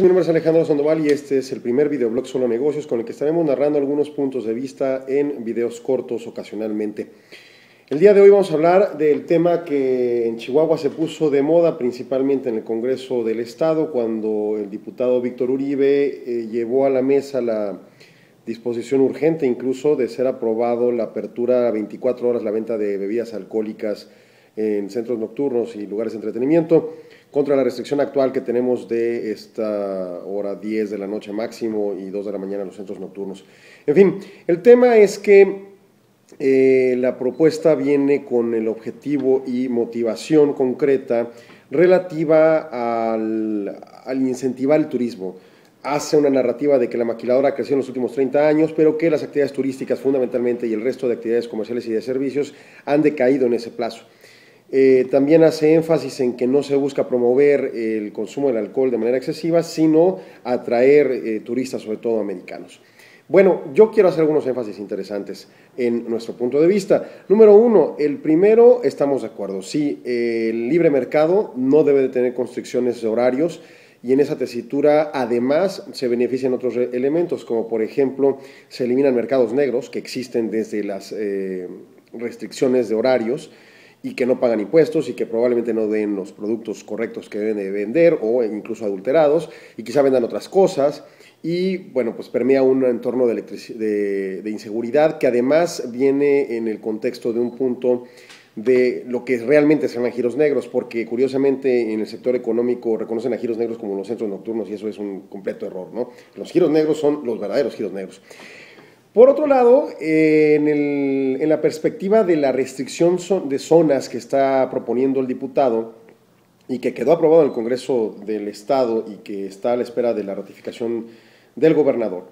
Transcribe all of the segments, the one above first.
Mi nombre es Alejandro Sandoval y este es el primer videoblog Solo Negocios con el que estaremos narrando algunos puntos de vista en videos cortos ocasionalmente. El día de hoy vamos a hablar del tema que en Chihuahua se puso de moda principalmente en el Congreso del Estado cuando el diputado Víctor Uribe eh, llevó a la mesa la disposición urgente incluso de ser aprobado la apertura a 24 horas la venta de bebidas alcohólicas en centros nocturnos y lugares de entretenimiento contra la restricción actual que tenemos de esta hora 10 de la noche máximo y 2 de la mañana en los centros nocturnos. En fin, el tema es que eh, la propuesta viene con el objetivo y motivación concreta relativa al, al incentivar el turismo hace una narrativa de que la maquiladora creció en los últimos 30 años, pero que las actividades turísticas fundamentalmente y el resto de actividades comerciales y de servicios han decaído en ese plazo. Eh, también hace énfasis en que no se busca promover el consumo del alcohol de manera excesiva, sino atraer eh, turistas, sobre todo americanos. Bueno, yo quiero hacer algunos énfasis interesantes en nuestro punto de vista. Número uno, el primero, estamos de acuerdo. Sí, el libre mercado no debe de tener constricciones de horarios y en esa tesitura además se benefician otros elementos, como por ejemplo se eliminan mercados negros que existen desde las eh, restricciones de horarios y que no pagan impuestos y que probablemente no den los productos correctos que deben de vender o incluso adulterados y quizá vendan otras cosas y bueno, pues permea un entorno de, de, inseguridad que además viene en el contexto de un punto de lo que realmente se llaman giros negros, porque curiosamente en el sector económico reconocen a giros negros como los centros nocturnos y eso es un completo error, ¿no? Los giros negros son los verdaderos giros negros. Por otro lado, en, la perspectiva de la restricción de zonas que está proponiendo el diputado y que quedó aprobado en el Congreso del Estado y que está a la espera de la ratificación del gobernador,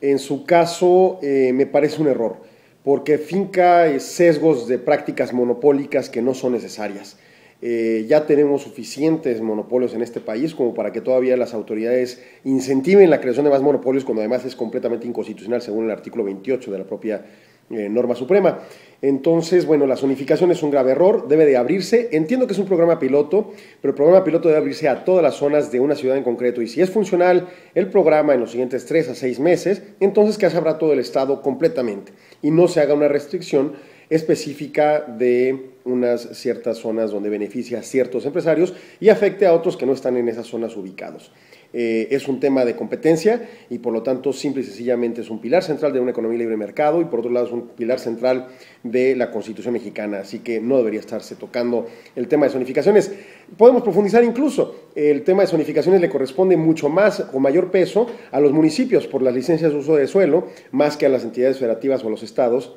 en su caso eh, me parece un error, porque finca sesgos de prácticas monopólicas que no son necesarias. Eh, ya tenemos suficientes monopolios en este país como para que todavía las autoridades incentiven la creación de más monopolios cuando además es completamente inconstitucional según el artículo 28 de la propia eh, norma suprema. Entonces, bueno, la zonificación es un grave error, debe de abrirse. Entiendo que es un programa piloto, pero el programa piloto debe abrirse a todas las zonas de una ciudad en concreto. Y si es funcional el programa en los siguientes tres a seis meses, entonces que se abra todo el Estado completamente y no se haga una restricción específica de unas ciertas zonas donde beneficia a ciertos empresarios y afecte a otros que no están en esas zonas ubicados. Eh, es un tema de competencia y por lo tanto simple y sencillamente es un pilar central de una economía libre de mercado y por otro lado es un pilar central de la Constitución mexicana, así que no debería estarse tocando el tema de zonificaciones. Podemos profundizar incluso, el tema de zonificaciones le corresponde mucho más o mayor peso a los municipios por las licencias de uso de suelo, más que a las entidades federativas o a los estados,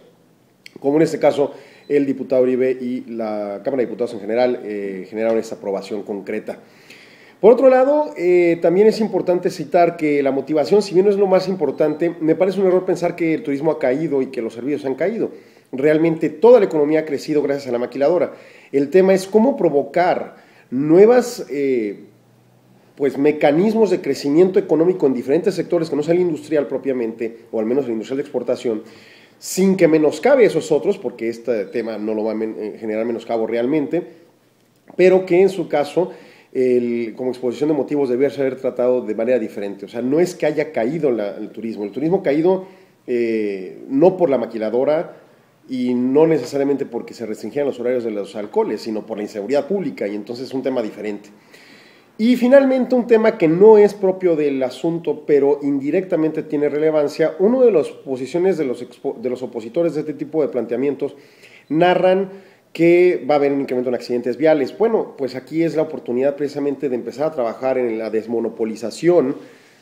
como en este caso el diputado Uribe y la Cámara de Diputados en general eh, generaron esta aprobación concreta. Por otro lado, eh, también es importante citar que la motivación, si bien no es lo más importante, me parece un error pensar que el turismo ha caído y que los servicios han caído. Realmente toda la economía ha crecido gracias a la maquiladora. El tema es cómo provocar nuevas eh, pues, mecanismos de crecimiento económico en diferentes sectores que no sea el industrial propiamente, o al menos el industrial de exportación, sin que menoscabe esos otros, porque este tema no lo va a eh, generar menoscabo realmente, pero que en su caso, como exposición de motivos, debería ser tratado de manera diferente. O sea, no es que haya caído el turismo, el turismo caído eh, no por la maquiladora y no necesariamente porque se restringían los horarios de los alcoholes, sino por la inseguridad pública, y entonces es un tema diferente. Y finalmente, un tema que no es propio del asunto, pero indirectamente tiene relevancia, uno de las posiciones de los, de los opositores de este tipo de planteamientos narran que va a haber un incremento en accidentes viales. Bueno, pues aquí es la oportunidad precisamente de empezar a trabajar en la desmonopolización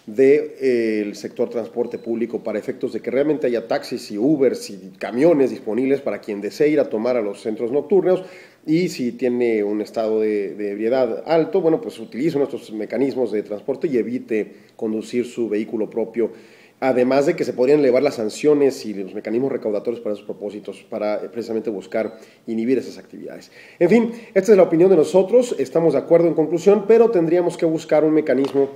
del eh, sector transporte público para efectos de que realmente haya taxis y Ubers y camiones disponibles para quien desee ir a tomar a los centros nocturnos y si tiene un estado de, ebriedad alto, bueno, pues utilice nuestros mecanismos de transporte y evite conducir su vehículo propio. Además de que se podrían elevar las sanciones y los mecanismos recaudatorios para esos propósitos, para eh, precisamente buscar inhibir esas actividades. En fin, esta es la opinión de nosotros, estamos de acuerdo en conclusión, pero tendríamos que buscar un mecanismo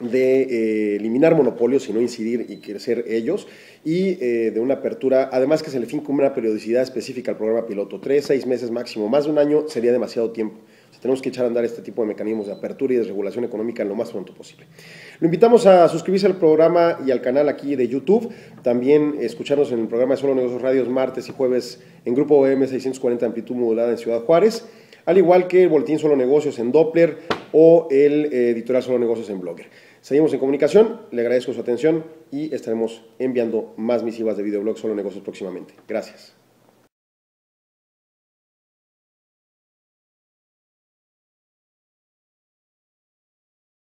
de eh, eliminar monopolios y no incidir y crecer ellos, y eh, de una apertura, además que se le finca una periodicidad específica al programa piloto, tres, seis meses máximo, más de un año sería demasiado tiempo. tenemos que echar a andar este tipo de mecanismos de apertura y desregulación económica lo más pronto posible. Lo invitamos a suscribirse al programa y al canal aquí de YouTube. También escucharnos en el programa de Solo Negocios Radios martes y jueves en Grupo M 640 amplitud modulada en Ciudad Juárez, al igual que el Boletín Solo Negocios en Doppler o el eh, editorial Solo Negocios en Blogger. Seguimos en comunicación, le agradezco su atención y estaremos enviando más misivas de videoblog Solo Negocios próximamente. Gracias.